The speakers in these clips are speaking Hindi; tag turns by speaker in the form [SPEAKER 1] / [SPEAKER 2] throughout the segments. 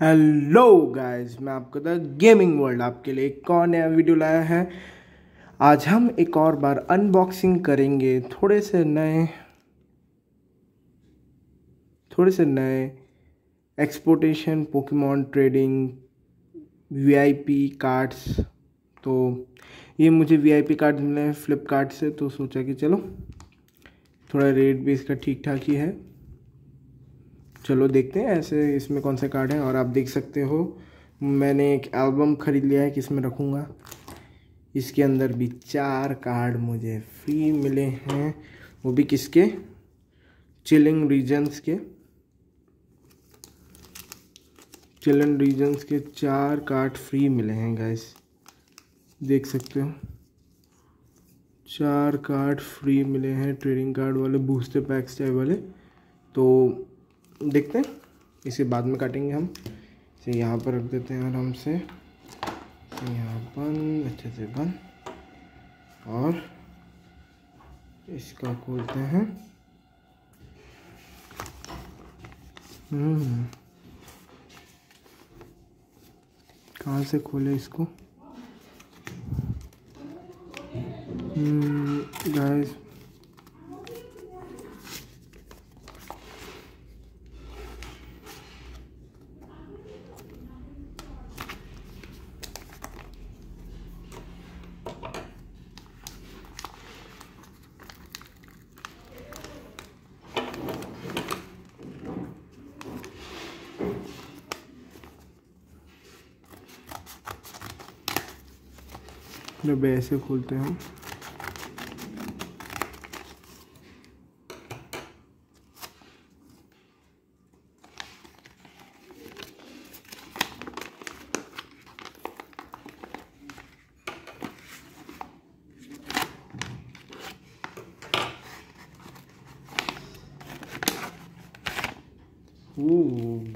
[SPEAKER 1] हेलो गाइस, मैं आपको द गेमिंग वर्ल्ड आपके लिए एक और नया वीडियो लाया है। आज हम एक और बार अनबॉक्सिंग करेंगे। थोड़े से नए, थोड़े से नए exportation Pokemon trading VIP cards तो ये मुझे वीआईपी कार्ड मिले हैं फ्लिपकार्ट से तो सोचा कि चलो, थोड़ा रेट भी इसका ठीक ठाक ही है। चलो देखते हैं ऐसे इसमें कौन से कार्ड हैं और आप देख सकते हो। मैंने एक एल्बम ख़रीद लिया है किसमें रखूँगा? इसके अंदर भी चार कार्ड मुझे फ्री मिले हैं। वो भी किसके? चिलिंग रीजन्स के। चिलन रीजन्स के चार कार्ड फ्री मिले हैं गैस देख सकते हो। चार कार्ड फ्री मिले हैं ट्रेडिंग कार्ड वाले बूस्टर पैक्स टाइप वाले। तो देखते हैं। इसे बाद में काटेंगे हम। इसे यहाँ पर रख देते हैं आराम से यहाँ बंद, अच्छे से बंद। और इसका खोलते हैं। हम्म। कहाँ से खोले इसको? गाइस जब ऐसे खोलते हैं हम।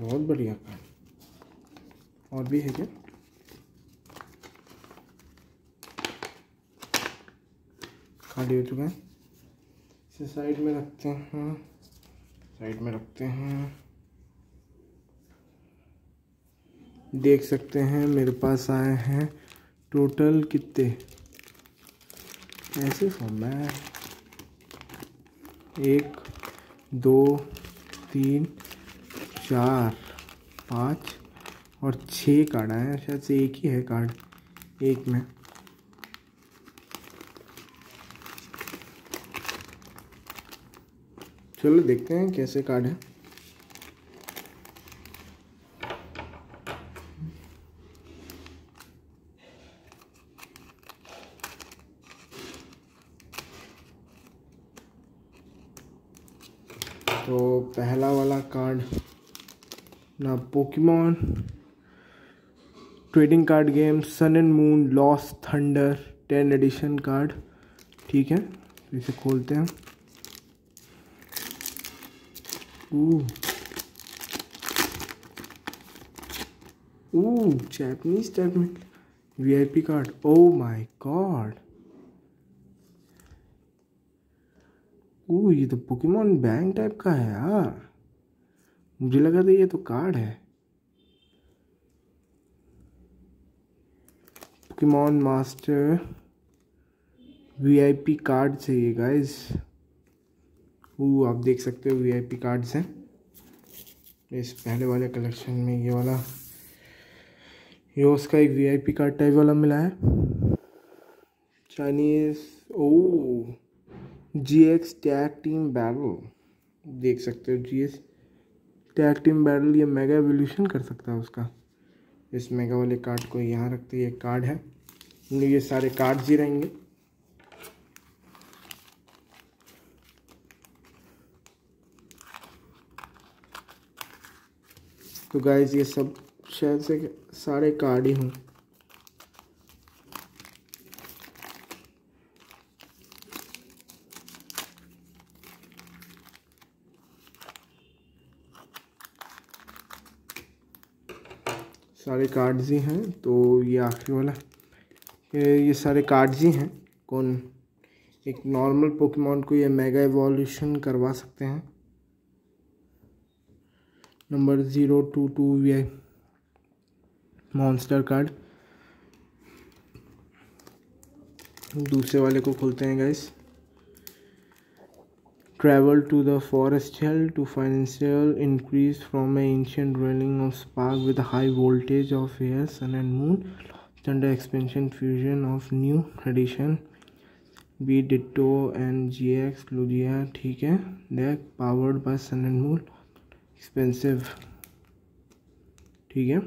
[SPEAKER 1] बहुत बढ़िया। काम और भी है क्या? खाली हो चुका है। इसे साइड में रखते हैं। साइड में रखते हैं। देख सकते हैं, मेरे पास आए हैं टोटल कितने। ऐसे फॉर्मेट एक, दो, तीन, चार, पाँच और छः कार्ड आए हैं। शायद से एक ही है कार्ड एक में। चलो देखते हैं कैसे कार्ड है। तो पहला वाला कार्ड ना Pokemon trading card game sun and moon lost thunder ten edition card ठीक है, इसे खोलते हैं। Ooh. Ooh, Japanese type में VIP card. Oh my god. Ooh, ये तो पोकेमोन बैंक टाइप का है यार मुझे लगा था ये तो कार्ड है पोकेमोन मास्टर वीआईपी कार्ड चाहिए गाइस वो आप देख सकते हो वीआईपी कार्ड्स हैं। इस पहले वाले कलेक्शन में ये वाला, ये उसका एक वीआईपी कार्ड टाइप वाला मिला है। Chinese oh G X tag team barrel देख सकते हो G S tag team barrel ये मेगा एवोल्यूशन कर सकता है उसका। इस मेगा वाले कार्ड को यहाँ रखते ये कार्ड है। ये सारे कार्ड्स ही रहेंगे। तो गाइज़ ये सब शायद से सारे कार्ड ही हूँ। सारे कार्ड्स ही हैं तो ये आखिरी वाला। ये ये सारे कार्ड्स ही हैं। कौन? एक नॉर्मल पोकेमोन को ये मेगा एवोल्यूशन करवा सकते हैं। Number zero two two V I monster card दूसरे वाले को खोलते हैं guess travel to the forest hail to financial increase from a ancient ड्रेलिंग of spark with high voltage of air sun and moon under expansion fusion of new tradition B ditto and G X Lugia ठीक है। देख powered by sun and moon expensive ठीक है?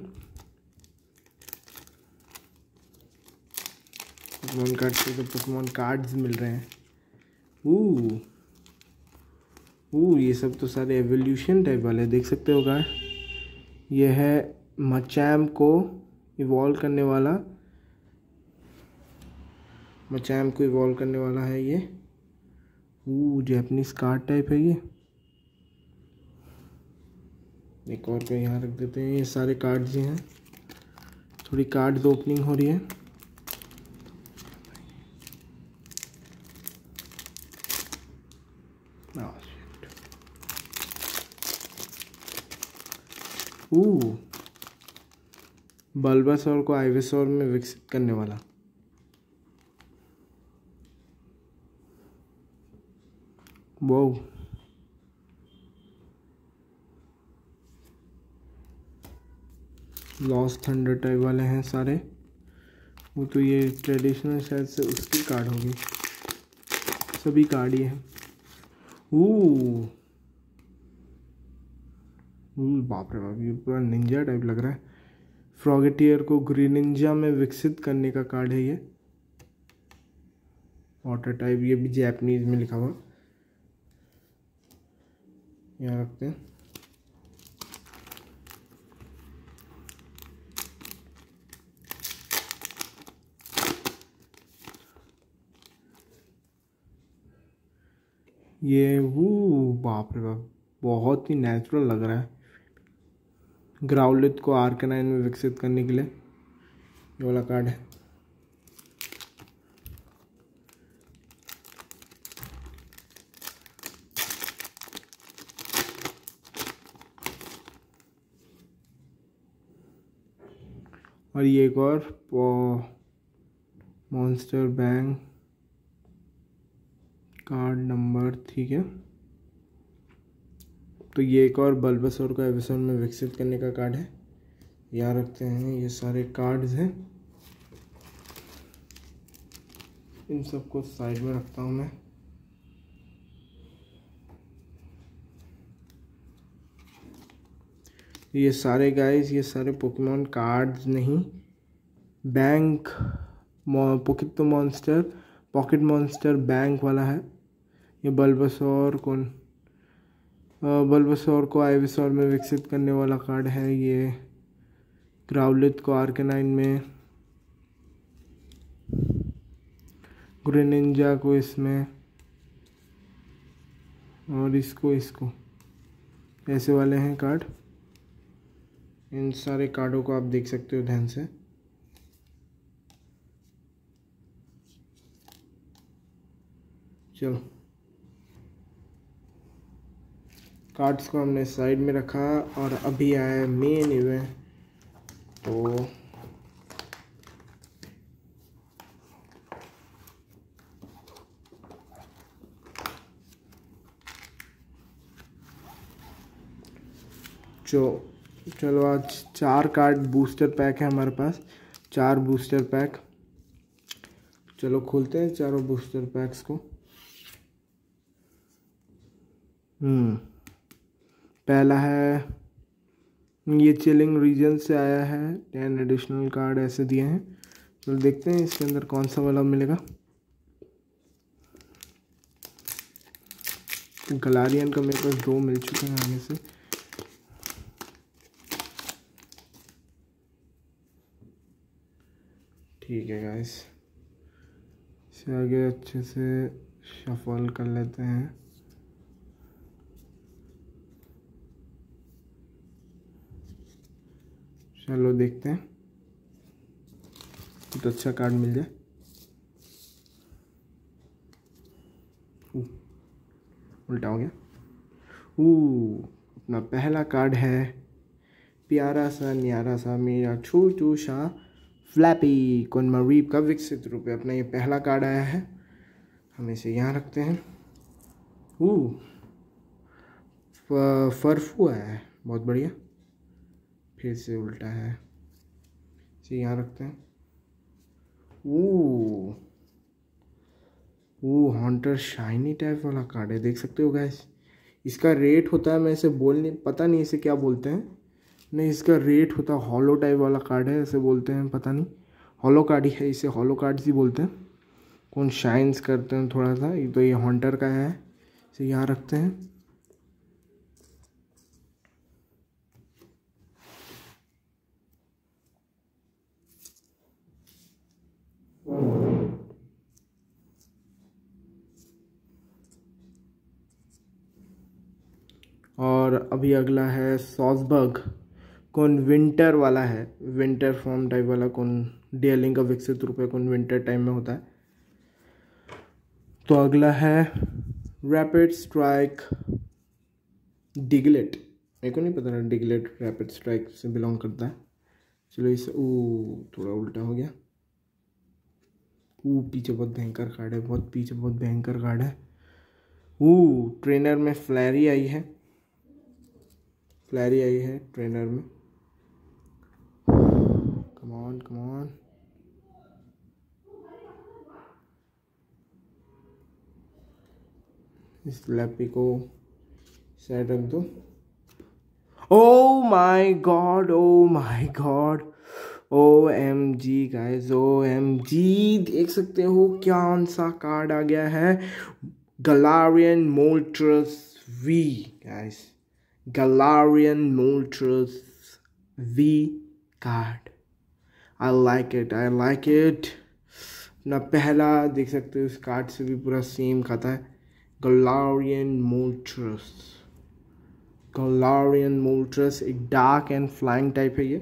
[SPEAKER 1] पोकेमोन कार्ड से तो पोकेमोन कार्ड्स मिल रहे हैं। ऊ ओ ये सब तो सारे एवोल्यूशन टाइप वाले देख सकते हो गाय ये है मचैम को इवॉल्व करने वाला। मचैम को इवॉल्व करने वाला है ये। वो जैपनीज कार्ड टाइप है ये। एक और को यहाँ रख देते हैं, ये सारे कार्ड ही हैं। थोड़ी कार्ड ओपनिंग हो रही है। बल्बासौर को आइवेसौर में विकसित करने वाला। वो लॉस थंडर टाइप वाले हैं सारे। वो तो ये ट्रेडिशनल शायद से उसकी कार्ड होगी। सभी कार्ड ही हैं। बाप रे बाप, ये पूरा निंजा टाइप लग रहा है। फ्रॉगेटियर को ग्रीनिंजा में विकसित करने का कार्ड है ये। वाटर टाइप ये भी जैपनीज में लिखा हुआ। यहाँ रखते हैं। ये वो बाप रे बाप, बहुत ही नेचुरल लग रहा है। ग्राउलित को आर्कनाइन में विकसित करने के लिए ये वाला कार्ड है। और ये एक और मॉन्स्टर बैंक कार्ड नंबर, ठीक है? तो ये एक और बल्बसोर का एपिसोड में विकसित करने का कार्ड है। यहाँ रखते हैं, ये सारे कार्ड्स हैं। इन सबको साइड में रखता हूँ मैं। ये सारे गाइस ये सारे पोकेमोन कार्ड्स नहीं बैंक पोकेट तो मॉन्स्टर पॉकेट मॉन्स्टर बैंक वाला है। ये बल्बसौर कौन? बल्बसौर को आइविसौर में विकसित करने वाला कार्ड है ये ग्राउलित को आर्केनाइन में। ग्रेनिंजा को इसमें। और इसको इसको। ऐसे वाले हैं कार्ड। इन सारे कार्डों को आप देख सकते हो ध्यान से। चलो। कार्ड्स को हमने साइड में रखा और अभी आया है मेन इवेंट तो जो, चलो आज चार कार्ड बूस्टर पैक है हमारे पास, चार बूस्टर पैक। चलो खोलते हैं चारों बूस्टर पैक्स को। हम्म। पहला है, ये चिलिंग रीजन से आया है टेन एडिशनल कार्ड ऐसे दिए हैं। तो देखते हैं इसके अंदर कौन सा वाला मिलेगा। गलारियन का मेरे पास दो मिल चुके हैं आगे से। ठीक है गाइस इसे आगे अच्छे से शफल कर लेते हैं। चलो देखते हैं। कुछ अच्छा कार्ड मिल जाए। उल्टा हो गया। ओ अपना पहला कार्ड है। प्यारा सा, न्यारा सा, मेरा छू छोटू सा फ्लैपी कौन मरीब का विकसित रूप है। अपना ये पहला कार्ड आया है। हम इसे यहाँ रखते हैं। फरफू आया है। बहुत बढ़िया। फिर से उल्टा है। इसे यहाँ रखते हैं। वो वो हॉन्टर शाइनी टाइप वाला कार्ड है। देख सकते हो गैस इसका रेट होता है, मैं इसे बोल नहीं, पता नहीं इसे क्या बोलते हैं। नहीं, इसका रेट होता है हॉलो टाइप वाला कार्ड है ऐसे बोलते हैं, पता नहीं। हॉलो कार्ड ही है, इसे हॉलो कार्ड ही बोलते हैं। कौन शाइन्स करते हैं थोड़ा सा, ये तो ये हॉन्टर का है। इसे यहाँ रखते हैं। और अभी अगला है सॉसबर्ग, कौन विंटर वाला है, विंटर फॉर्म टाइप वाला, कौन डेलिंग का विकसित रूप है, कौन विंटर टाइम में होता है। तो अगला है रैपिड स्ट्राइक डिगलेट मेरे को नहीं पता ना डिगलेट रैपिड स्ट्राइक से बिलोंग करता है। चलो इस, ओ, थोड़ा उल्टा हो गया। वो पीछे बहुत भयंकर कार्ड है, बहुत पीछे बहुत भयंकर कार्ड है। वो ट्रेनर में फ्लैरी आई है। फ्लैरी आई है ट्रेनर में। कमॉन कमॉन इस लैपी को साइड रख दो। ओ my god oh my god O M G guys O M G देख सकते हो क्या सा कार्ड आ गया है। Galarian Moltres V guys Galarian Moltres V card I like it I like it ना पहला देख सकते हो इस कार्ड से भी पूरा सेम खाता है। गलारियन मोल्ट्रस गलारियन मोल्ट्रस एक डार्क एंड फ्लाइंग टाइप है ये।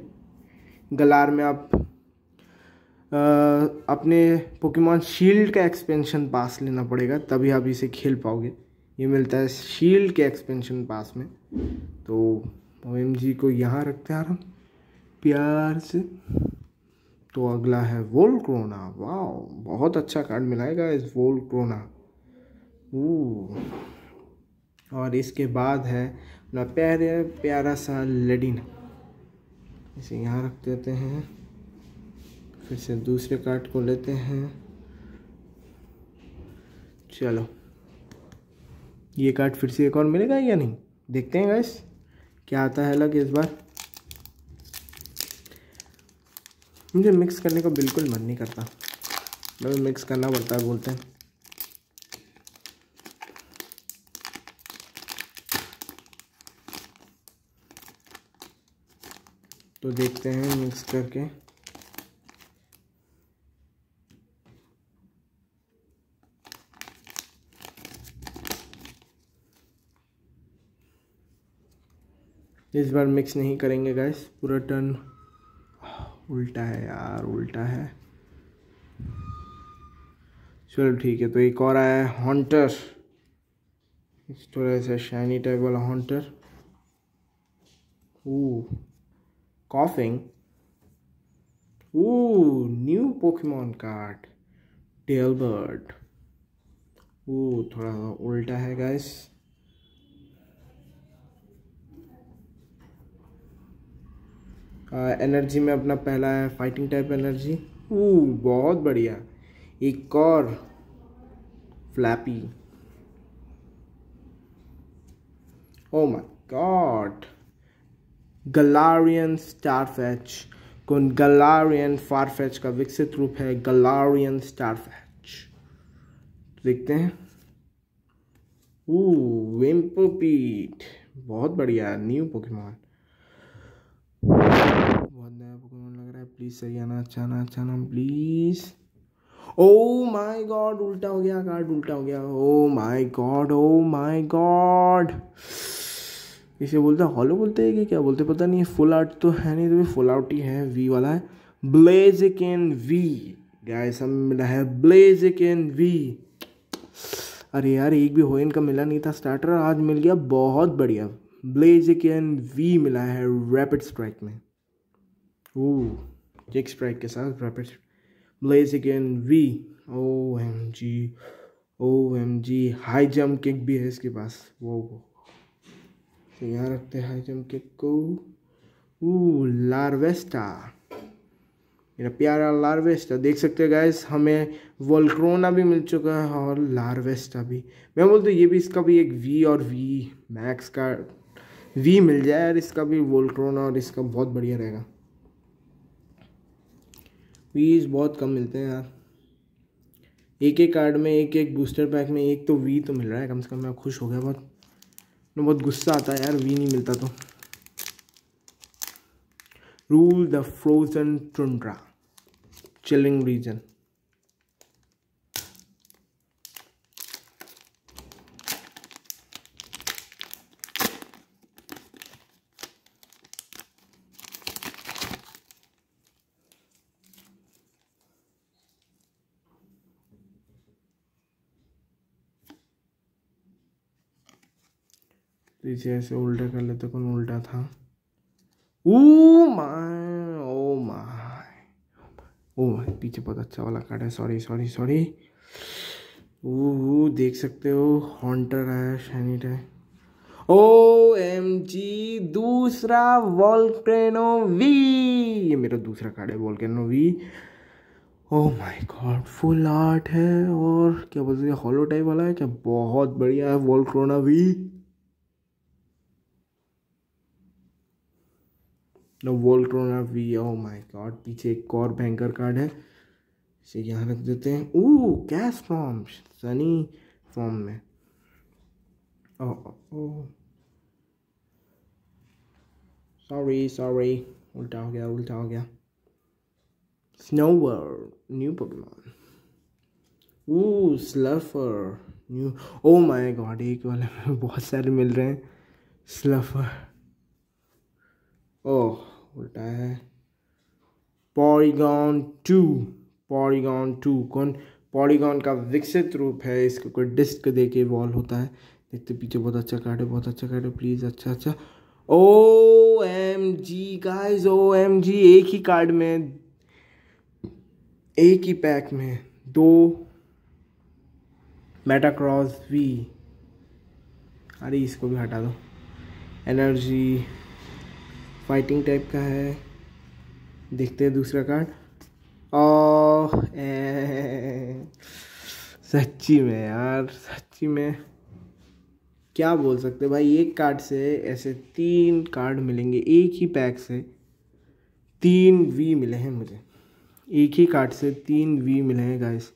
[SPEAKER 1] गलार में आप आ, अपने पोकेमॉन शील्ड का एक्सपेंशन पास लेना पड़ेगा तभी आप इसे खेल पाओगे। ये मिलता है शील्ड के एक्सपेंशन पास में। तो ओ एम जी को यहाँ रखते हैं हम प्यार से। तो अगला है वोल क्रोना वाह बहुत अच्छा कार्ड मिलाएगा इस वोल क्रोना वो और इसके बाद है अपना प्यारे, प्यारा सा लेडिन इसे यहाँ रख देते हैं। फिर से दूसरे कार्ड को लेते हैं। चलो। ये कार्ड फिर से एक और मिलेगा या नहीं? देखते हैं गैस क्या आता है अलग इस बार। मुझे मिक्स करने का बिल्कुल मन नहीं करता। मैं मिक्स करना पड़ता है बोलते हैं। तो देखते हैं मिक्स करके। इस बार मिक्स नहीं करेंगे गैस पूरा टर्न उल्टा है यार उल्टा है चलो ठीक है तो एक और आया है हॉन्टर थोड़ा सा शाइनी टाइप वाला हॉन्टर ओ coughing. Ooh, new Pokemon card. Tailbird. Ooh, थोड़ा उल्टा है guys. एनर्जी में अपना पहला है फाइटिंग टाइप एनर्जी ऊ बहुत बढ़िया। एक और flappy oh my God Galarian स्टारफैच कौन गलारियन फारफैच का विकसित रूप है? गलारियन स्टारफैच देखते हैं। विम्पोपीट बहुत बढ़िया न्यू पोकेमॉन बहुत नया पोकेमॉन लग रहा है। प्लीज़ सही आना अच्छा ना अच्छा ना प्लीज़ ओ माय गॉड उल्टा हो गया कार्ड उल्टा हो गया। Oh my God oh my God इसे बोलते हैं हॉलो बोलते हैं कि क्या बोलते पता नहीं फुल आउट तो है नहीं तो भी फुल आउट ही है। वी वाला है। ब्लेज कैन वी गाइस हम मिला है ब्लेज कैन वी अरे यार, एक भी होइन का मिला नहीं था स्टार्टर आज मिल गया, बहुत बढ़िया। ब्लेजिकन वी मिला है रैपिड स्ट्राइक में। ओह किक स्ट्राइक के साथ rapid Blaziken V O M G O M G high jump kick भी है इसके पास. वो वो तो यहाँ रखते हैं हाई जंप किक को. ओ लार्वेस्टा मेरा प्यारा लार्वेस्टा देख सकते हैं गाइस हमें वोल्ट्रोना भी मिल चुका है और लार्वेस्टा भी. मैं बोलता हूँ ये भी इसका भी एक वी और वी मैक्स का वी मिल जाए यार इसका भी वोल्ट्रोना और इसका बहुत बढ़िया रहेगा. वीज बहुत कम मिलते हैं यार। एक एक कार्ड में, एक एक बूस्टर पैक में एक तो वी तो मिल रहा है, कम से कम मैं खुश हो गया बहुत। बहुत गुस्सा आता है यार वी नहीं मिलता तो। Rule the frozen tundra chilling region. पीछे ऐसे उल्टा कर लेते, कौन उल्टा था? Oh my oh my oh my, पीछे बहुत अच्छा वाला कार्ड है सॉरी सॉरी सॉरी ओ देख सकते हो हॉन्टर है शैनिट है ओ एम जी दूसरा वॉल्केनो वी ये मेरा दूसरा कार्ड है volcano V oh my god full art है, और क्या बोलते हैं हॉलो टाइप वाला है, क्या? बहुत बढ़िया है Volcarona V no Volcarona V oh my god पीछे एक और बैंकर कार्ड है। इसे यहाँ रख देते हैं। ओ कैश फॉर्म सनी फॉर्म में। ओ ओ सॉरी सॉरी उल्टा हो गया, उल्टा हो गया। Snover new Pokemon O स्लफर new oh my god एक वाले में बहुत सारे मिल रहे हैं। स्लफर ओह, उल्टा है। पॉलीगॉन टू पॉलीगॉन टू कौन? पॉलीगॉन का विकसित रूप है, इसको कोई डिस्क दे के वॉल होता है। देखते पीछे बहुत अच्छा कार्ड है, बहुत अच्छा कार्ड है प्लीज़ अच्छा अच्छा। O M G guys O M G एक ही कार्ड में, एक ही पैक में, दो मेटाक्रॉस वी अरे, इसको भी हटा दो। एनर्जी फाइटिंग टाइप का है। देखते हैं दूसरा कार्ड ओ सच्ची में यार, सच्ची में। क्या बोल सकते भाई, एक कार्ड से ऐसे तीन कार्ड मिलेंगे, एक ही पैक से तीन वी मिले हैं मुझे। एक ही कार्ड से तीन वी मिले हैं गाइस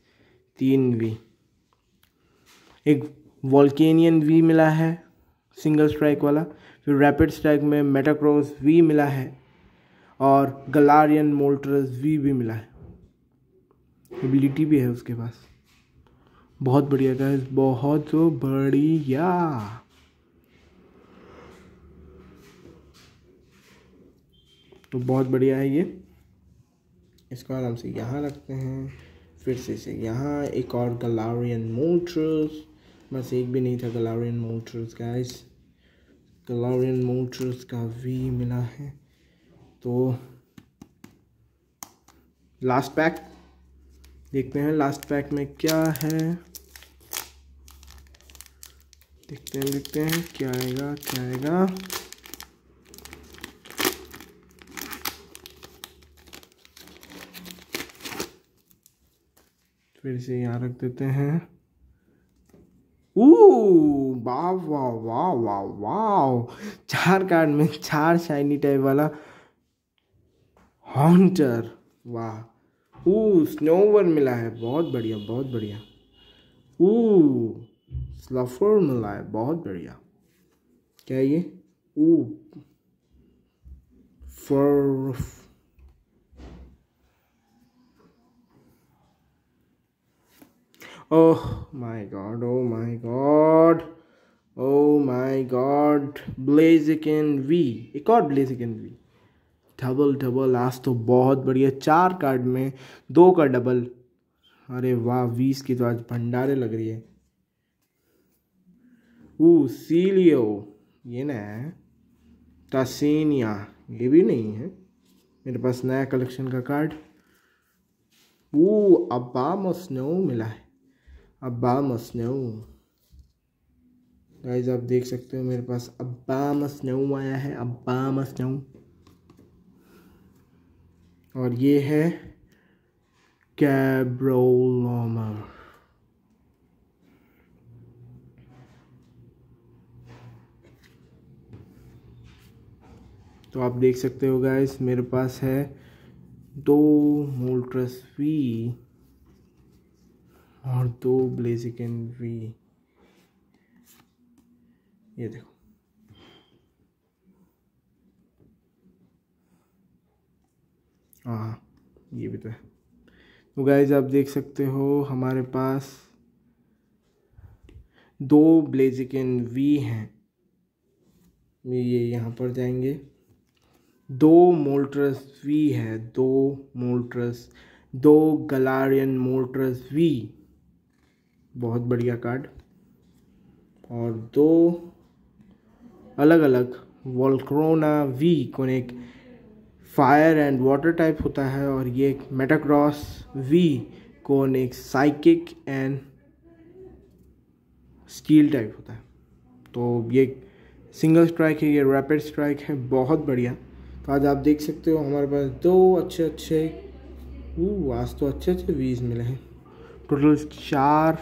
[SPEAKER 1] तीन वी एक वॉल्केनियन वी मिला है सिंगल स्ट्राइक वाला। फिर रैपिड स्ट्राइक में मेटाक्रॉस वी मिला है और गलारियन मोल्ट्रस वी भी मिला है। एबिलिटी भी है उसके पास। बहुत बढ़िया गाइस बहुत बढ़िया। तो बहुत बढ़िया है ये। इसको आराम से यहाँ रखते हैं, फिर से इसे यहाँ, एक और गलारियन मोल्ट्रस बस एक भी नहीं था Galarian Moltres guys Galarian Moltres का वी मिला है। तो लास्ट पैक देखते हैं लास्ट पैक में क्या है। देखते हैं देखते हैं, क्या आएगा क्या आएगा। फिर से यहाँ रख देते हैं। वाह वाह वाह वाह वाह चार कार्ड में चार शाइनी टाइप वाला हॉन्टर वाह। स्नोवर मिला है। बहुत बढ़िया बहुत बढ़िया। स्लफर मिला है। बहुत बढ़िया। क्या ये? ऊ फर Oh my god, oh my god, oh my god, Blaziken V एक और ब्लेजिकन वी डबल डबल आज तो बहुत बढ़िया। चार कार्ड में दो का डबल अरे वाह वीस की तो आज भंडारे लग रही है। ओ सीलियो ये ना है। ये भी नहीं है। मेरे पास नया कलेक्शन का कार्ड वो अब्बा मसनो मिला है। अब्बा मसनो गाइज़ आप देख सकते हो मेरे पास अब्बा मसनू आया है, अब्बा मसनू और ये है कैब्रोलोमर तो आप देख सकते हो गाइस मेरे पास है दो मोल्ट्रस वी और दो ब्लेजिकन वी ये देखो। हाँ ये भी तो है। तो गाइज़ आप देख सकते हो हमारे पास दो ब्लेजिकन वी हैं। ये यहाँ पर जाएँगे। दो मोल्ट्रस वी है, दो मोल्ट्रस दो गलारियन मोल्ट्रस वी बहुत बढ़िया कार्ड और दो अलग अलग वॉल्क्रोना वी कौन एक फायर एंड वाटर टाइप होता है और ये एक मेटाक्रॉस वी कौन एक साइकिक एंड स्टील टाइप होता है। तो ये सिंगल स्ट्राइक है, ये रैपिड स्ट्राइक है, बहुत बढ़िया। तो आज आप देख सकते हो हमारे पास दो अच्छे अच्छे वो आज तो अच्छे अच्छे वीज मिले हैं। टोटल चार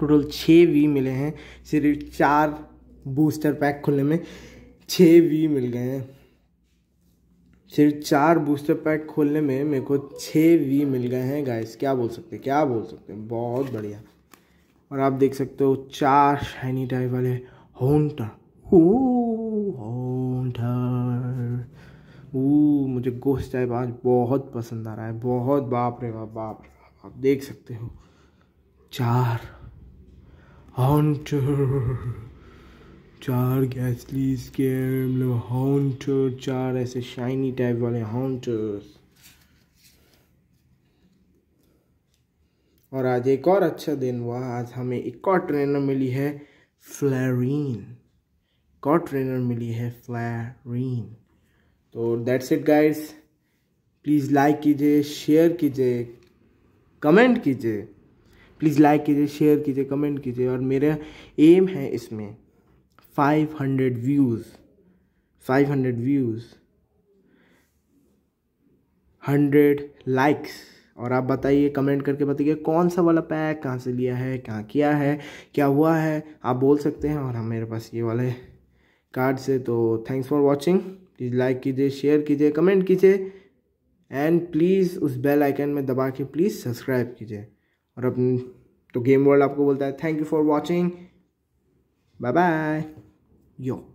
[SPEAKER 1] टोटल छः वी मिले हैं। सिर्फ़ चार बूस्टर पैक खुलने में छः वी मिल गए हैं। सिर्फ़ चार बूस्टर पैक खोलने में मेरे को छः वी मिल गए हैं गाइस क्या बोल सकते हैं? क्या बोल सकते हैं? बहुत बढ़िया। और आप देख सकते हो चार शाइनी टाइप वाले होंटर होंटर ओ मुझे गोश्त टाइप आज बहुत पसंद आ रहा है। बहुत बाप रे बाप बाप रे आप देख सकते हो। चार हॉन्टर चार गैसलीज के मतलब हॉन्टर चार ऐसे शाइनी टाइप वाले हॉन्टर्स। और आज एक और अच्छा दिन हुआ। आज हमें एक और ट्रेनर मिली है फ्लैरीन एक और ट्रेनर मिली है फ्लैरीन तो that's it guys please like कीजिए शेयर कीजिए कमेंट कीजिए। प्लीज़ लाइक कीजिए शेयर कीजिए कमेंट कीजिए। और मेरा एम है इसमें five hundred views five hundred views hundred likes और आप बताइए कमेंट करके बताइए कौन सा वाला पैक कहाँ से लिया है, कहाँ किया है, क्या हुआ है? आप बोल सकते हैं और हम मेरे पास ये वाले कार्ड से तो thanks for watching please like कीजिए शेयर कीजिए कमेंट कीजिए एंड प्लीज़ उस बेल आइकन में दबा के प्लीज़ सब्सक्राइब कीजिए। और अपनी तो गेम वर्ल्ड आपको बोलता है thank you for watching bye bye 有。